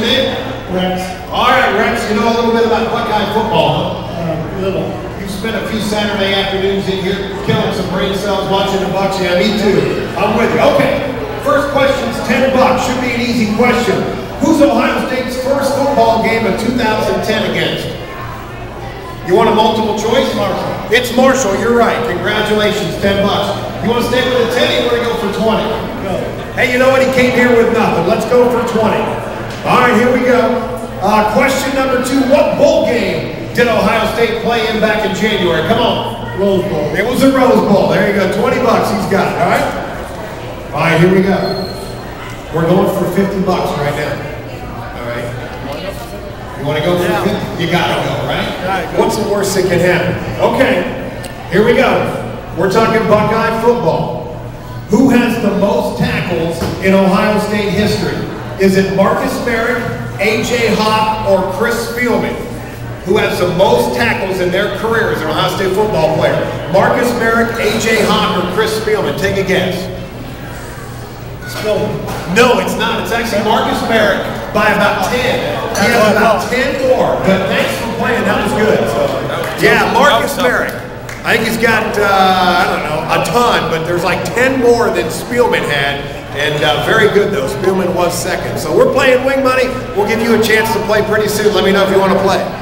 name? Rex. All right, Rex, you know a little bit about Buckeye football, huh? Uh, little. You spent a few Saturday afternoons in here killing some brain cells watching the Bucks. Yeah, me too. I'm with you. Okay, first question's 10 bucks. Should be an easy question. Who's Ohio State's first football game of 2010 against? You want a multiple choice? Marshall. It's Marshall, you're right. Congratulations, 10 bucks. You want to stay with the 10 or you want to go for 20? Hey, you know what? He came here with nothing. Let's go for 20. All right, here we go. Uh, question number two. What bowl game did Ohio State play in back in January? Come on. Rose Bowl. It was a Rose Bowl. There you go. 20 bucks he's got, all right? All right, here we go. We're going for 50 bucks right now. All right. You want to go for 50? You got to go, right? What's the worst that can happen? Okay, here we go. We're talking Buckeye football. Who has the most tackles in Ohio State history? Is it Marcus Marek, A.J. Hawk, or Chris Spielman? Who has the most tackles in their career as an Ohio State football player? Marcus Marek, A.J. Hawk, or Chris Spielman? Take a guess. Spielman. No, it's not. It's actually Marcus Marek by about 10. He has about 10 more. But thanks for playing. That was good. Yeah, Marcus Marek. I think he's got, uh, I don't know, a ton, but there's like 10 more than Spielman had. And uh, very good, though. Spielman was second. So we're playing wing money. We'll give you a chance to play pretty soon. Let me know if you want to play.